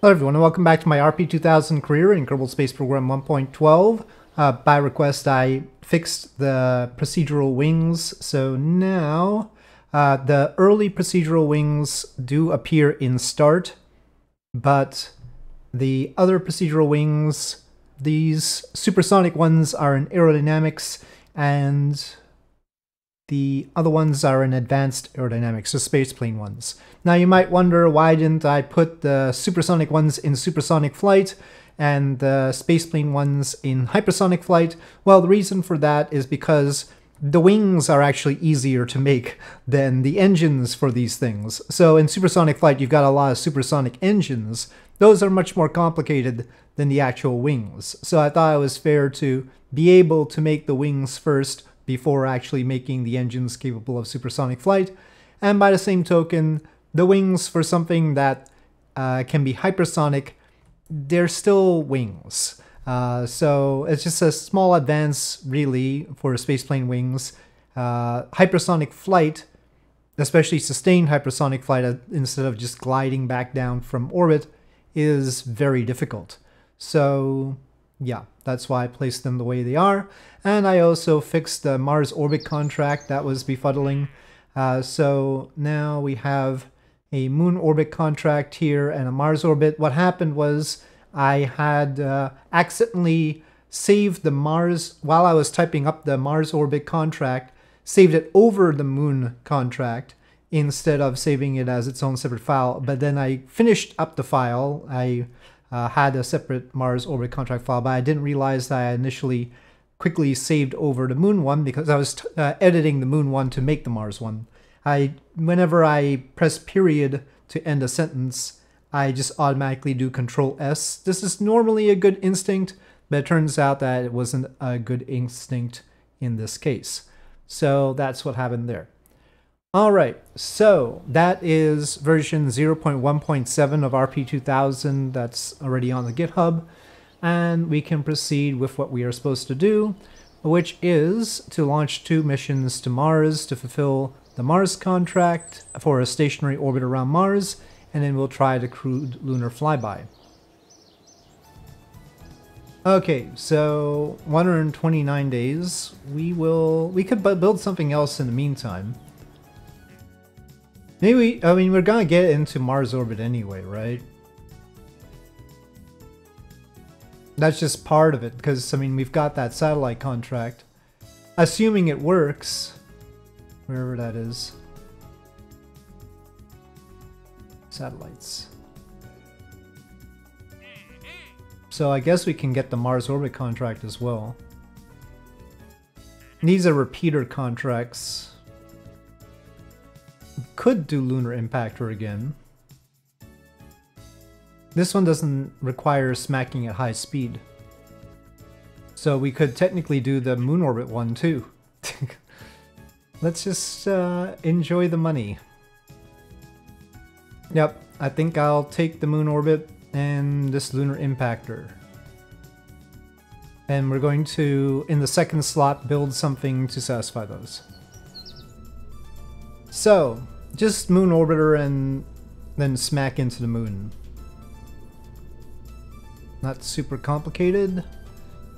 Hello everyone and welcome back to my RP2000 career in Kerbal Space Program 1.12. Uh, by request I fixed the procedural wings, so now uh, the early procedural wings do appear in start, but the other procedural wings, these supersonic ones are in aerodynamics and the other ones are in advanced aerodynamics, the spaceplane ones. Now you might wonder why didn't I put the supersonic ones in supersonic flight and the spaceplane ones in hypersonic flight? Well, the reason for that is because the wings are actually easier to make than the engines for these things. So in supersonic flight, you've got a lot of supersonic engines. Those are much more complicated than the actual wings. So I thought it was fair to be able to make the wings first before actually making the engines capable of supersonic flight. And by the same token, the wings for something that uh, can be hypersonic, they're still wings. Uh, so it's just a small advance, really, for spaceplane wings. Uh, hypersonic flight, especially sustained hypersonic flight uh, instead of just gliding back down from orbit, is very difficult. So yeah, that's why I placed them the way they are. And I also fixed the Mars orbit contract that was befuddling. Uh, so now we have a moon orbit contract here and a Mars orbit. What happened was I had uh, accidentally saved the Mars, while I was typing up the Mars orbit contract, saved it over the moon contract instead of saving it as its own separate file. But then I finished up the file. I uh, had a separate Mars orbit contract file, but I didn't realize that I initially quickly saved over the Moon one because I was uh, editing the Moon one to make the Mars one. I whenever I press period to end a sentence, I just automatically do Control S. This is normally a good instinct, but it turns out that it wasn't a good instinct in this case. So that's what happened there. All right, so that is version 0.1.7 of RP2000 that's already on the GitHub. And we can proceed with what we are supposed to do, which is to launch two missions to Mars to fulfill the Mars contract for a stationary orbit around Mars, and then we'll try the crewed lunar flyby. Okay, so 129 days. We will we could build something else in the meantime. Maybe, I mean, we're gonna get into Mars orbit anyway, right? That's just part of it, because, I mean, we've got that satellite contract. Assuming it works, wherever that is. Satellites. So I guess we can get the Mars orbit contract as well. These are repeater contracts could do Lunar Impactor again. This one doesn't require smacking at high speed. So we could technically do the moon orbit one too. Let's just uh, enjoy the money. Yep, I think I'll take the moon orbit and this lunar impactor. And we're going to, in the second slot, build something to satisfy those. So, just moon orbiter and then smack into the moon. Not super complicated.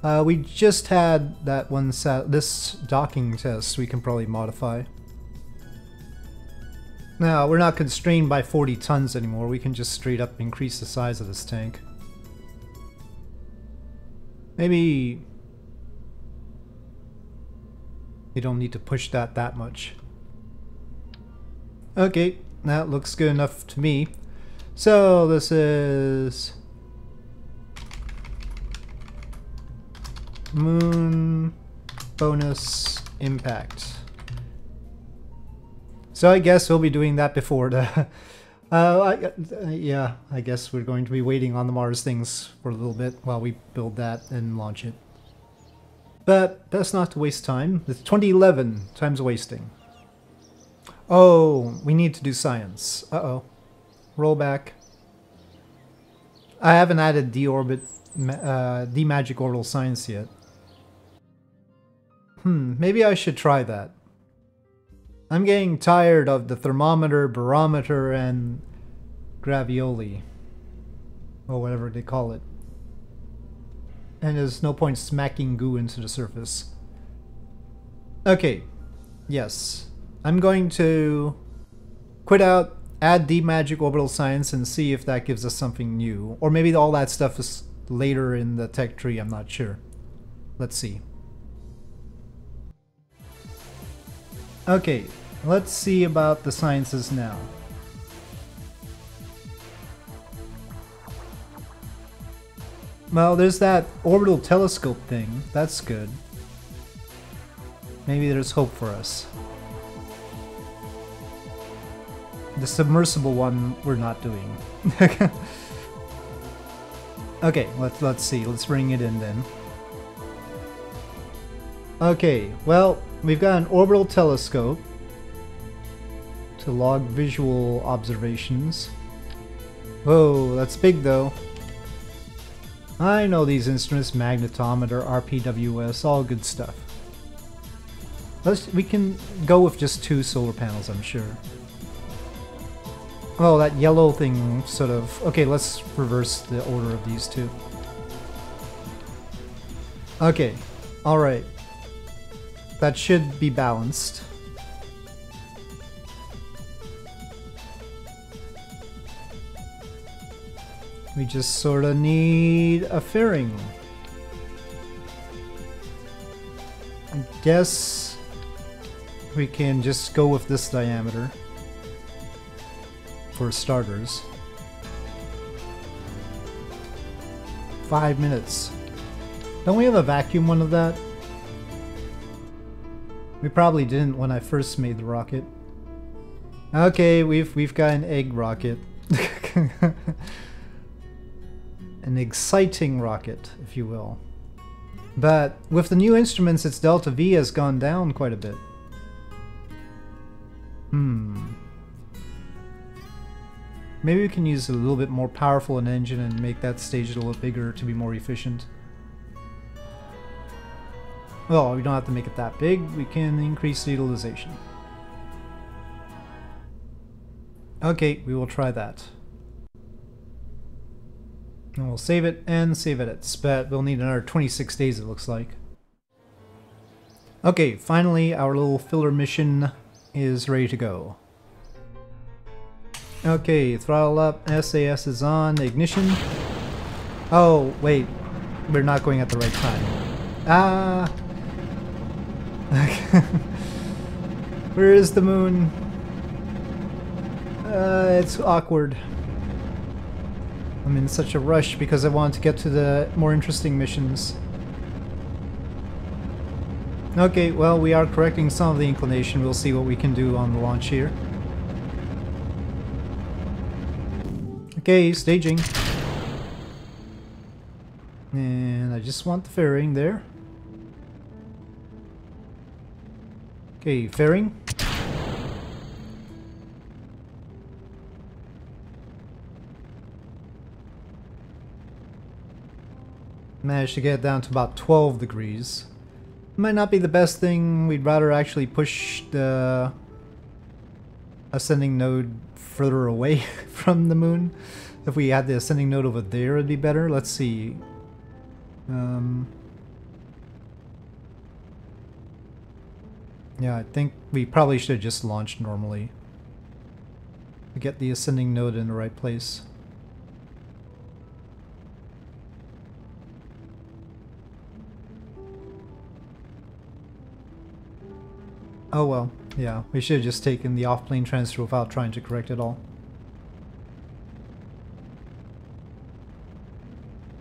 Uh, we just had that one set, this docking test we can probably modify. Now, we're not constrained by 40 tons anymore, we can just straight up increase the size of this tank. Maybe... You don't need to push that that much. Okay, that looks good enough to me. So this is moon bonus impact. So I guess we'll be doing that before the... Uh, I, uh, yeah, I guess we're going to be waiting on the Mars things for a little bit while we build that and launch it. But best not to waste time. It's 2011, time's wasting. Oh, we need to do science. Uh-oh. Roll back. I haven't added D-orbit, uh, D-magic orbital science yet. Hmm, maybe I should try that. I'm getting tired of the thermometer, barometer, and gravioli. Or whatever they call it. And there's no point smacking goo into the surface. Okay. Yes. I'm going to quit out, add DMagic orbital science, and see if that gives us something new. Or maybe all that stuff is later in the tech tree, I'm not sure. Let's see. Okay, let's see about the sciences now. Well, there's that orbital telescope thing. That's good. Maybe there's hope for us. The submersible one we're not doing. okay, let's let's see. Let's bring it in then. Okay, well, we've got an orbital telescope to log visual observations. Whoa, that's big though. I know these instruments, magnetometer, RPWS, all good stuff. Let's, we can go with just two solar panels, I'm sure. Oh, that yellow thing sort of... Okay, let's reverse the order of these two. Okay, alright. That should be balanced. We just sort of need a fairing. I guess we can just go with this diameter for starters. Five minutes. Don't we have a vacuum one of that? We probably didn't when I first made the rocket. Okay, we've we've got an egg rocket. an exciting rocket, if you will. But with the new instruments, its delta V has gone down quite a bit. Hmm. Maybe we can use a little bit more powerful an engine and make that stage a little bigger to be more efficient. Well, we don't have to make it that big, we can increase the utilization. Okay, we will try that. And we'll save it and save it at but we'll need another 26 days it looks like. Okay, finally our little filler mission is ready to go. Okay, throttle up, SAS is on, ignition. Oh, wait, we're not going at the right time. Ah! Where is the moon? Uh, it's awkward. I'm in such a rush because I want to get to the more interesting missions. Okay, well, we are correcting some of the inclination. We'll see what we can do on the launch here. Okay, staging. And I just want the fairing there. Okay, fairing. Managed to get down to about 12 degrees. Might not be the best thing. We'd rather actually push the ascending node further away from the moon. If we had the ascending node over there, it'd be better. Let's see. Um, yeah, I think we probably should have just launched normally. To get the ascending node in the right place. Oh well, yeah, we should have just taken the off-plane transfer without trying to correct it all.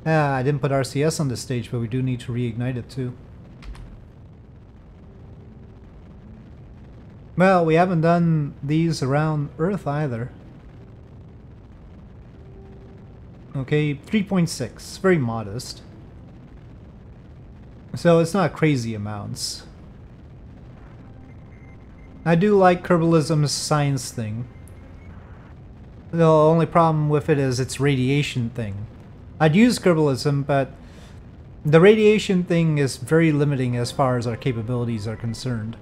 Ah, I didn't put RCS on this stage, but we do need to reignite it too. Well, we haven't done these around Earth either. Okay, 3.6, very modest. So it's not crazy amounts. I do like Kerbalism's science thing. The only problem with it is its radiation thing. I'd use Kerbalism, but the radiation thing is very limiting as far as our capabilities are concerned.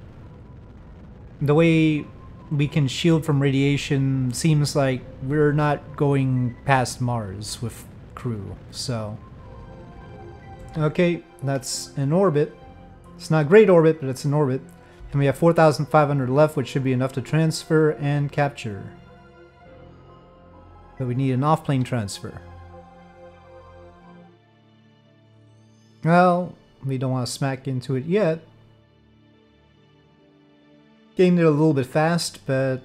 The way we can shield from radiation seems like we're not going past Mars with crew, so... Okay, that's an orbit. It's not a great orbit, but it's an orbit. And we have 4,500 left, which should be enough to transfer and capture. But we need an off-plane transfer. Well, we don't want to smack into it yet. Getting there a little bit fast, but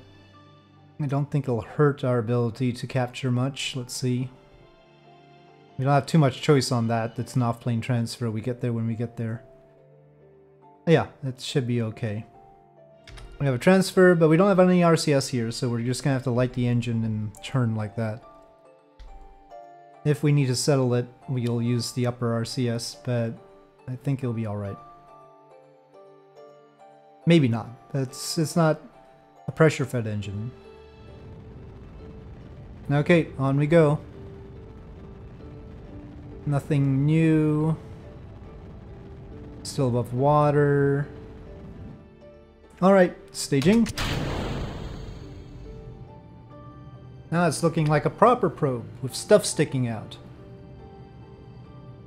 I don't think it'll hurt our ability to capture much. Let's see. We don't have too much choice on that. It's an off-plane transfer. We get there when we get there. Yeah, it should be okay. We have a transfer, but we don't have any RCS here, so we're just gonna have to light the engine and turn like that. If we need to settle it, we'll use the upper RCS, but I think it'll be alright. Maybe not. It's, it's not a pressure-fed engine. Okay, on we go. Nothing new. Still above water. Alright, staging. Now it's looking like a proper probe, with stuff sticking out.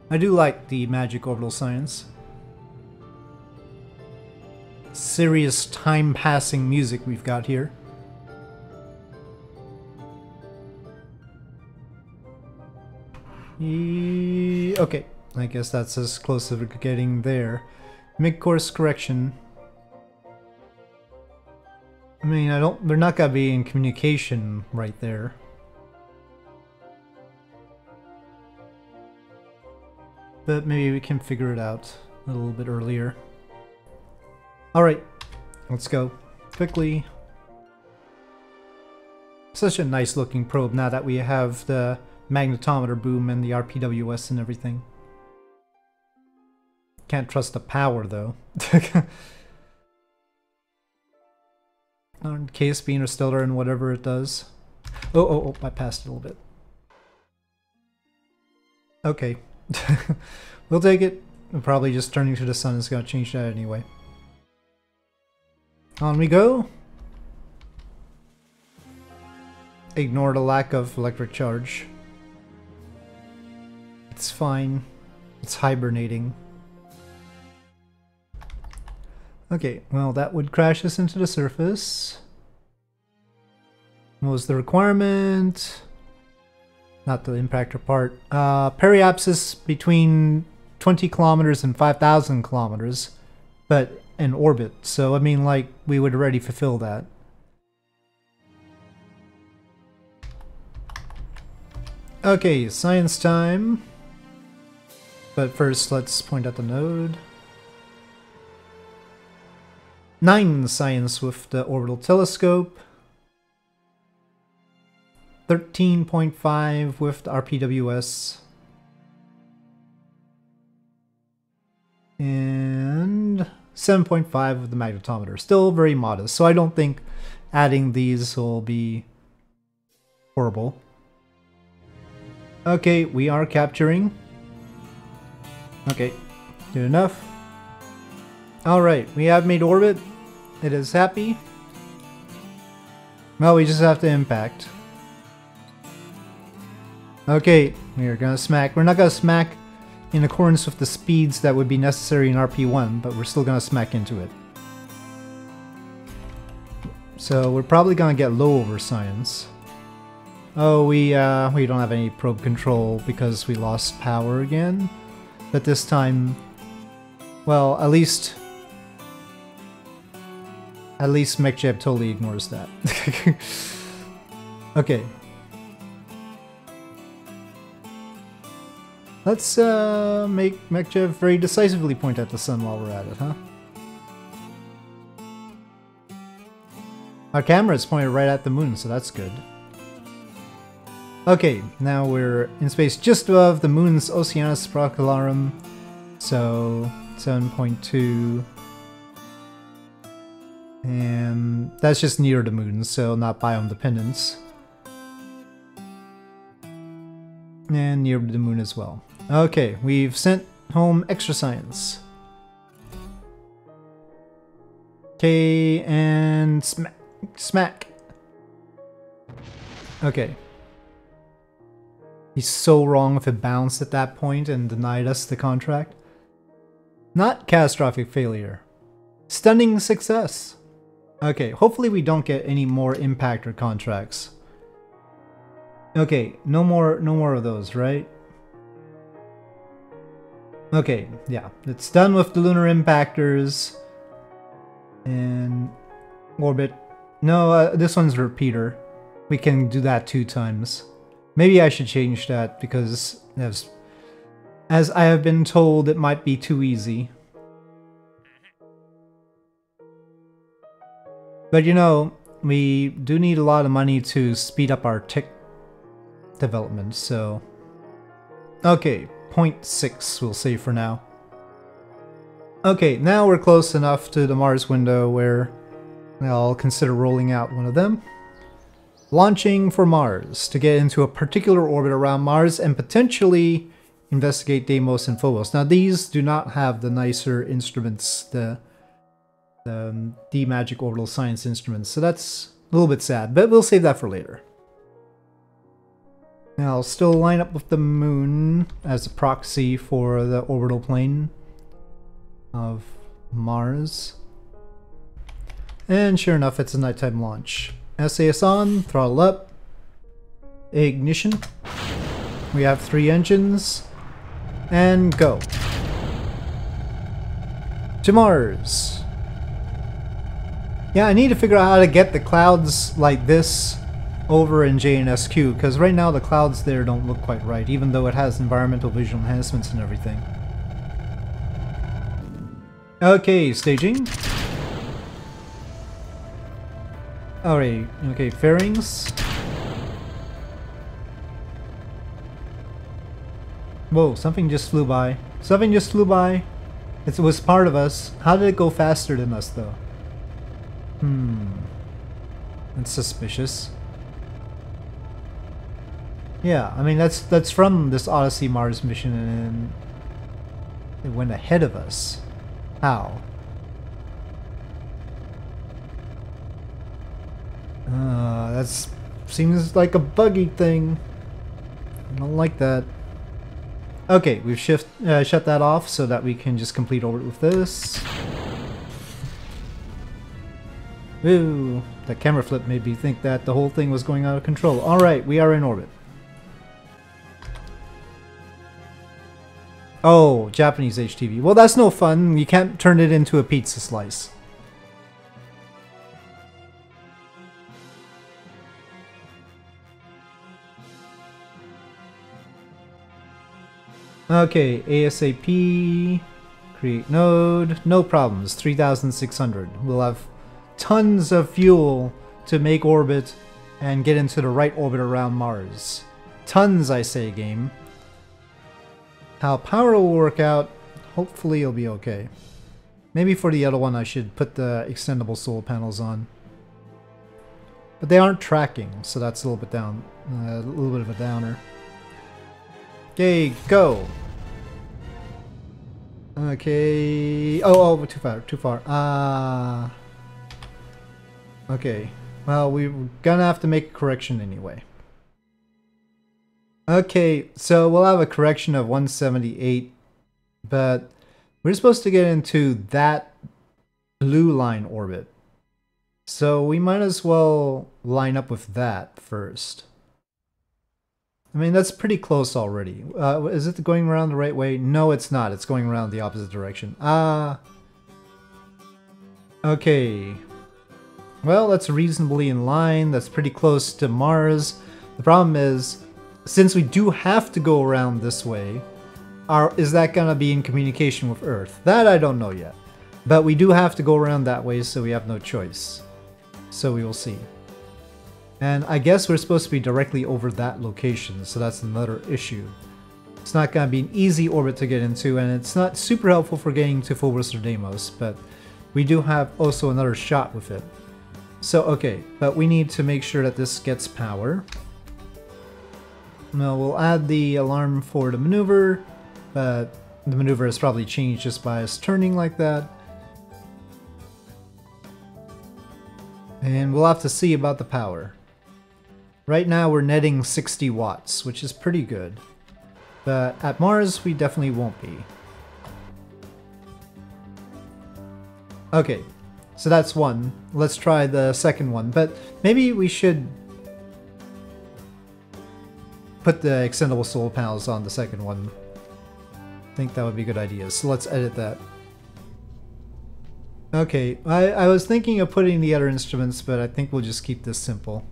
I do like the magic orbital science. Serious time-passing music we've got here. okay, I guess that's as close as we're getting there. Mid-course correction. I mean, I don't. They're not gonna be in communication right there. But maybe we can figure it out a little bit earlier. Alright, let's go. Quickly. Such a nice looking probe now that we have the magnetometer boom and the RPWS and everything. Can't trust the power though. On KSP Interstellar and whatever it does. Oh, oh, oh, I passed a little bit. Okay. we'll take it. Probably just turning to the sun is going to change that anyway. On we go. Ignore the lack of electric charge. It's fine. It's hibernating. Okay, well that would crash us into the surface. What was the requirement? Not the impactor part. Uh, periapsis between 20 kilometers and 5,000 kilometers, but in orbit. So, I mean, like, we would already fulfill that. Okay, science time. But first, let's point out the node. 9 science with the orbital telescope. 13.5 with the RPWS. And 7.5 with the magnetometer. Still very modest, so I don't think adding these will be horrible. Okay, we are capturing. Okay, good enough. Alright, we have made orbit. It is happy. Well, we just have to impact. Okay, we are gonna smack. We're not gonna smack in accordance with the speeds that would be necessary in RP1, but we're still gonna smack into it. So we're probably gonna get low over science. Oh, we uh, we don't have any probe control because we lost power again. But this time, well, at least... At least MechJeb totally ignores that. okay. Let's uh, make MechJeb very decisively point at the sun while we're at it, huh? Our camera is pointed right at the moon, so that's good. Okay, now we're in space just above the moon's Oceanus Procellarum, so 7.2. And that's just near the moon, so not biome dependence. And near the moon as well. Okay, we've sent home extra science. Okay, and smack. Smack. Okay. He's so wrong if it bounced at that point and denied us the contract. Not catastrophic failure. Stunning success. Okay, hopefully we don't get any more impactor contracts. Okay, no more no more of those, right? Okay, yeah, it's done with the lunar impactors and orbit. No, uh, this one's repeater. We can do that two times. Maybe I should change that because as, as I have been told it might be too easy. But you know, we do need a lot of money to speed up our tech development, so... Okay, 0.6 we'll say for now. Okay, now we're close enough to the Mars window where I'll consider rolling out one of them. Launching for Mars to get into a particular orbit around Mars and potentially investigate Deimos and Phobos. Now these do not have the nicer instruments, the, the um, D-Magic Orbital Science instruments, so that's a little bit sad, but we'll save that for later. Now I'll still line up with the moon as a proxy for the orbital plane of Mars. And sure enough, it's a nighttime launch. SAS on, throttle up, ignition. We have three engines, and go. To Mars. Yeah, I need to figure out how to get the clouds like this over in JNSQ, because right now the clouds there don't look quite right, even though it has environmental visual enhancements and everything. Okay, staging. Alright, okay, fairings. Whoa, something just flew by. Something just flew by. It was part of us. How did it go faster than us, though? Hmm. That's suspicious. Yeah, I mean, that's that's from this Odyssey Mars mission, and it went ahead of us. How? Uh, that seems like a buggy thing. I don't like that. Okay, we've shift, uh, shut that off so that we can just complete orbit with this. Ooh, that camera flip made me think that the whole thing was going out of control. Alright, we are in orbit. Oh, Japanese HTV. Well, that's no fun. You can't turn it into a pizza slice. Okay, ASAP, create node, no problems, 3600. We'll have tons of fuel to make orbit and get into the right orbit around Mars. Tons, I say, game. How power will work out, hopefully it'll be okay. Maybe for the other one I should put the extendable solar panels on. But they aren't tracking, so that's a little bit down, uh, a little bit of a downer. Okay, go. Okay. Oh, oh, too far, too far. Ah. Uh, okay. Well, we're gonna have to make a correction anyway. Okay, so we'll have a correction of 178, but we're supposed to get into that blue line orbit. So we might as well line up with that first. I mean, that's pretty close already. Uh, is it going around the right way? No, it's not. It's going around the opposite direction. Ah. Uh, okay. Well, that's reasonably in line. That's pretty close to Mars. The problem is, since we do have to go around this way, are, is that going to be in communication with Earth? That I don't know yet. But we do have to go around that way, so we have no choice. So we will see. And I guess we're supposed to be directly over that location, so that's another issue. It's not going to be an easy orbit to get into, and it's not super helpful for getting to Phobos or Deimos, but we do have also another shot with it. So, okay, but we need to make sure that this gets power. Now, we'll add the alarm for the maneuver, but the maneuver has probably changed just by us turning like that. And we'll have to see about the power. Right now we're netting 60 watts, which is pretty good. But at Mars, we definitely won't be. Okay, so that's one. Let's try the second one, but maybe we should put the extendable solar panels on the second one. I think that would be a good idea. So let's edit that. Okay, I, I was thinking of putting the other instruments, but I think we'll just keep this simple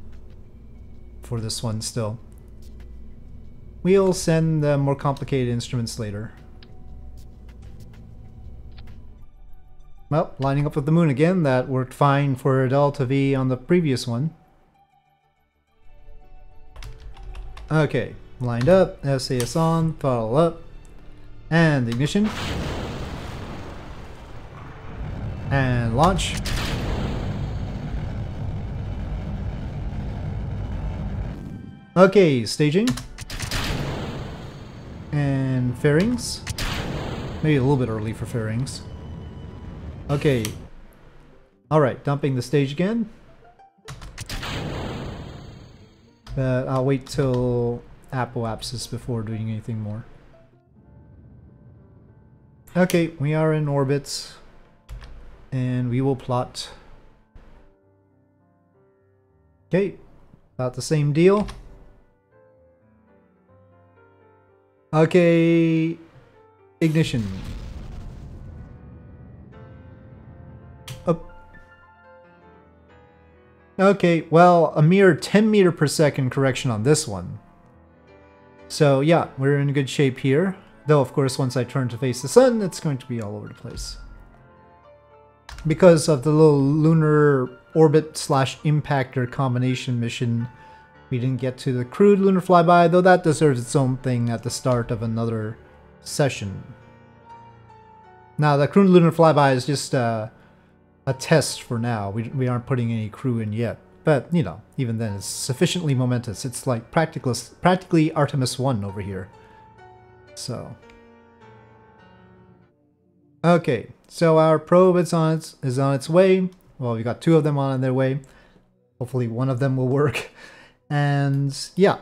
for this one still. We'll send the more complicated instruments later. Well, lining up with the moon again, that worked fine for Delta V on the previous one. Okay, lined up, SAS on, throttle up, and ignition. And launch. Okay, staging. And fairings. Maybe a little bit early for fairings. Okay. Alright, dumping the stage again. But I'll wait till apoapsis before doing anything more. Okay, we are in orbit. And we will plot. Okay, about the same deal. Okay, ignition. Okay, well, a mere 10 meter per second correction on this one. So yeah, we're in good shape here. Though, of course, once I turn to face the sun, it's going to be all over the place. Because of the little lunar orbit slash impactor combination mission, we didn't get to the crewed lunar flyby, though that deserves its own thing at the start of another session. Now, the crewed lunar flyby is just uh, a test for now. We, we aren't putting any crew in yet. But, you know, even then, it's sufficiently momentous. It's like practically, practically Artemis 1 over here. So. Okay, so our probe is on its, is on its way. Well, we got two of them on their way. Hopefully one of them will work. And yeah,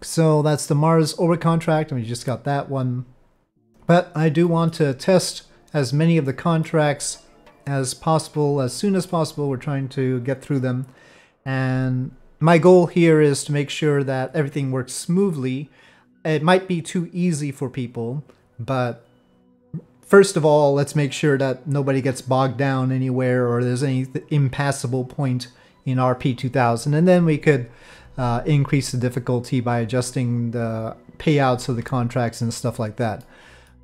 so that's the Mars orbit contract, and we just got that one. But I do want to test as many of the contracts as possible, as soon as possible. We're trying to get through them. And my goal here is to make sure that everything works smoothly. It might be too easy for people, but first of all, let's make sure that nobody gets bogged down anywhere or there's any impassable point in RP2000. And then we could uh, increase the difficulty by adjusting the payouts of the contracts and stuff like that.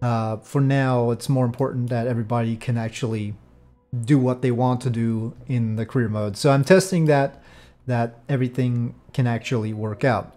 Uh, for now, it's more important that everybody can actually do what they want to do in the career mode. So I'm testing that that everything can actually work out.